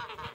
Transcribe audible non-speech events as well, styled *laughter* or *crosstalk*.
Ha *laughs*